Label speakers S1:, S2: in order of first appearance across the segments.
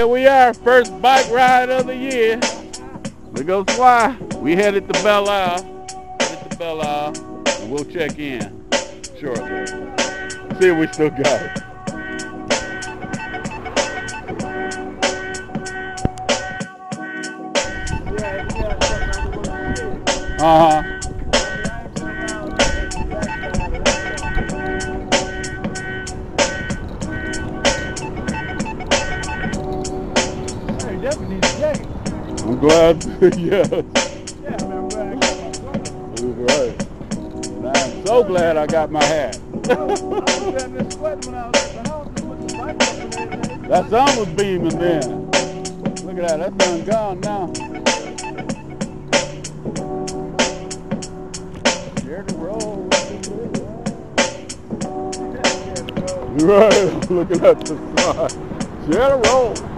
S1: Here we are, first bike ride of the year. There goes Sly. We headed to Belle Isle. Headed to Belle Isle, we'll check in shortly. See if we still got it. Uh-huh. I'm glad, yes.
S2: Yeah, I remember I got my
S1: right. And I'm so glad I got my hat. That sun was beaming then. Look at that, that sun gone now. Share the road. Right, looking at the sun. Share the road.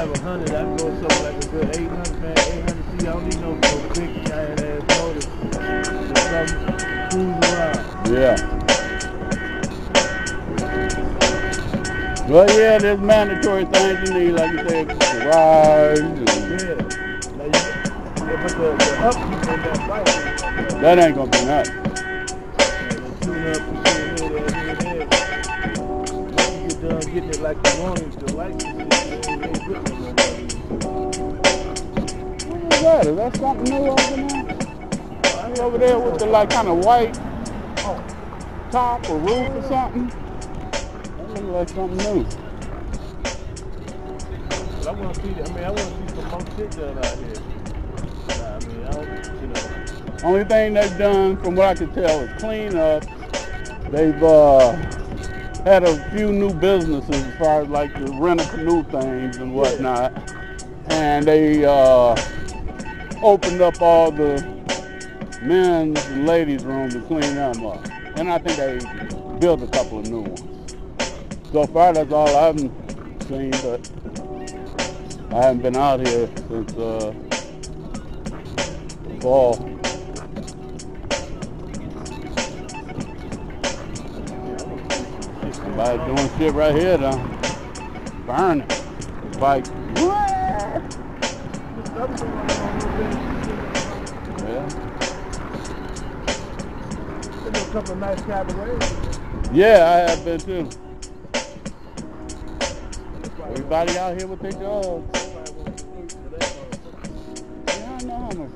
S2: 700, I go something like a good 800, man. 800 C, I don't need no, no big giant ass motor. Just cool cruise around.
S1: Yeah. Well, yeah, there's mandatory things you need, like you said, garage. And...
S2: Yeah. Like, you put the, the upkeep in that bike.
S1: That ain't gonna be nothing.
S2: get done getting it like you want it, the license.
S1: What is that? Is that something new over there? You over there with the like kind of white top or roof or something? That looks like something new.
S2: But I want to see, I mean, I want to see some more shit done out here. I mean, I don't, you know.
S1: Only thing they've done, from what I can tell, is clean up. They've uh, had a few new businesses as far as like the rent a canoe things and whatnot. And they uh, opened up all the men's and ladies' rooms to clean them up. And I think they built a couple of new ones. So far, that's all I've seen, but I haven't been out here since uh, fall. Somebody doing shit right here
S2: stuff going on over there.
S1: Yeah.
S2: A couple of nice cabarets.
S1: Yeah, I have been too. Everybody out here with their dogs. Yeah, I know how much.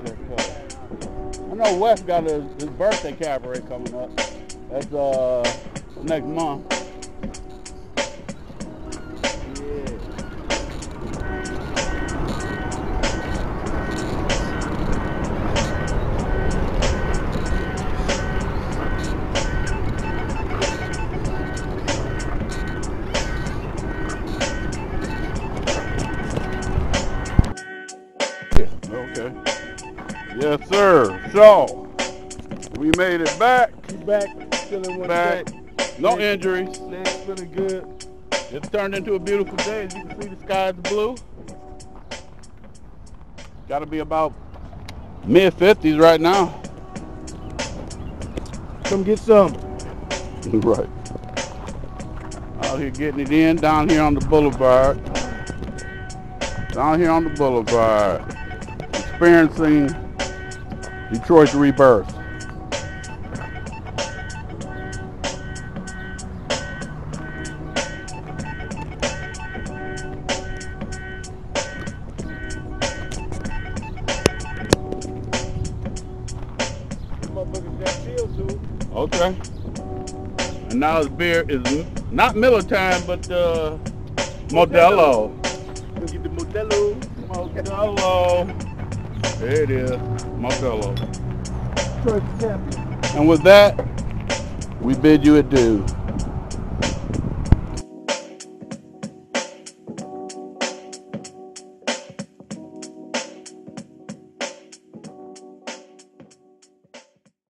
S1: I know Wes got his, his birthday cabaret coming up. That's uh next month. Yes, sir. So we made it back.
S2: Back, feeling one
S1: Back. No injuries.
S2: Legs feeling good.
S1: It's turned into a beautiful day. As you can see, the sky's blue. Got to be about mid 50s right now.
S2: Come get some.
S1: right. Out here getting it in down here on the boulevard. Down here on the boulevard. Experiencing Detroit's rebirth.
S2: Motherfuckers got shield too.
S1: Okay. And now his beer is not Miller time, but uh, Modelo.
S2: Go get the Modelo.
S1: Modelo. There it is.
S2: Detroit champion.
S1: And with that, we bid you adieu.